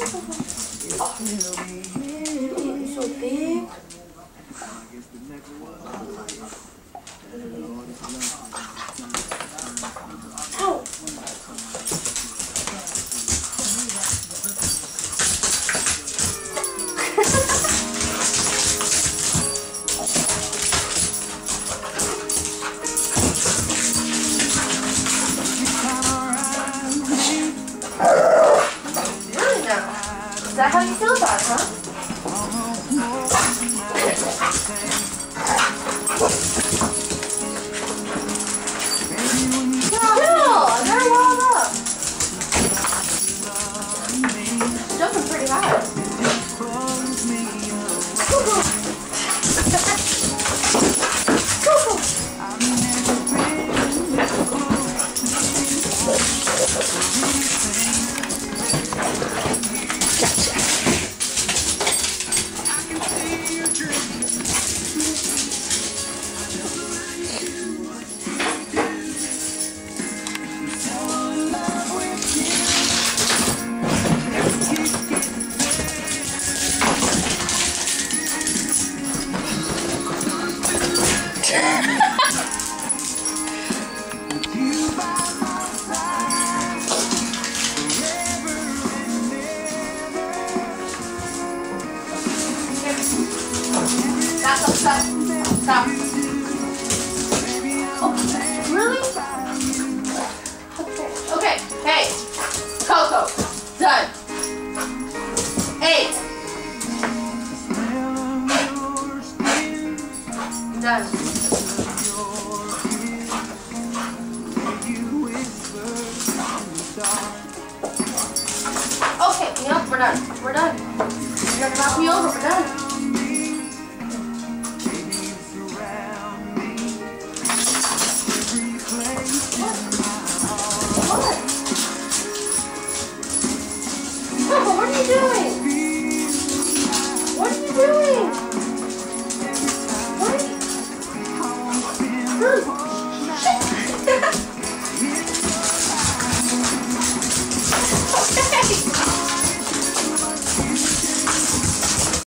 So big. That how you feel about it, huh? Wound up. Jumping pretty high. Stop, stop. Oh, really? Okay. Okay. Hey. Coco. Done. Done. Okay, you we're done. We're done. You're gonna knock me over. We're done. What are you doing?